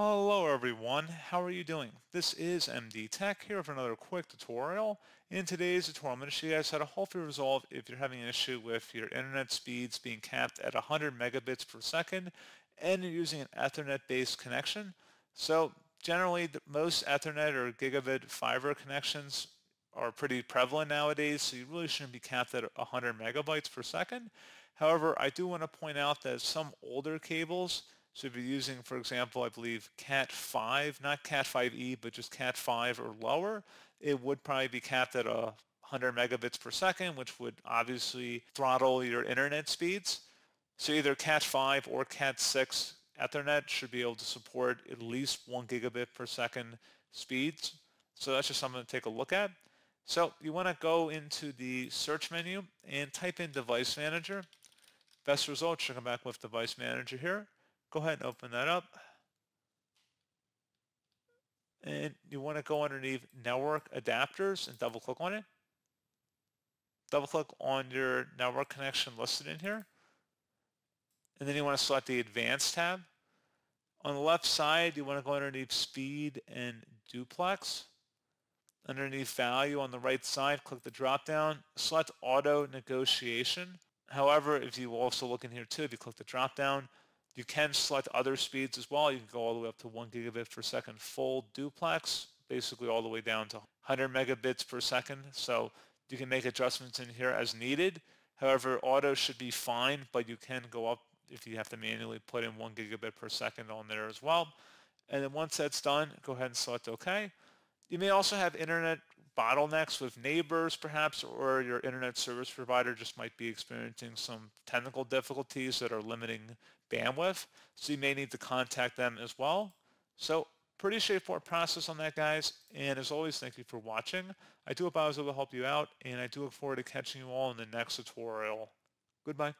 Hello everyone, how are you doing? This is MD Tech here for another quick tutorial. In today's tutorial, I'm going to show you guys how to hopefully resolve if you're having an issue with your internet speeds being capped at 100 megabits per second and you're using an Ethernet based connection. So generally most Ethernet or gigabit fiber connections are pretty prevalent nowadays, so you really shouldn't be capped at 100 megabytes per second. However, I do want to point out that some older cables so if you're using, for example, I believe Cat5, not Cat5e, but just Cat5 or lower, it would probably be capped at a 100 megabits per second, which would obviously throttle your internet speeds. So either Cat5 or Cat6 Ethernet should be able to support at least one gigabit per second speeds. So that's just something to take a look at. So you want to go into the search menu and type in device manager. Best results should come back with device manager here. Go ahead and open that up. And you want to go underneath network adapters and double click on it. Double click on your network connection listed in here. And then you want to select the advanced tab. On the left side, you want to go underneath speed and duplex. Underneath value on the right side, click the drop down, select auto negotiation. However, if you also look in here too, if you click the drop down, you can select other speeds as well. You can go all the way up to 1 gigabit per second full duplex, basically all the way down to 100 megabits per second. So you can make adjustments in here as needed. However, auto should be fine, but you can go up if you have to manually put in 1 gigabit per second on there as well. And then once that's done, go ahead and select OK. You may also have internet bottlenecks with neighbors perhaps, or your internet service provider just might be experiencing some technical difficulties that are limiting bandwidth. So you may need to contact them as well. So pretty straightforward process on that, guys. And as always, thank you for watching. I do hope I was able to help you out, and I do look forward to catching you all in the next tutorial. Goodbye.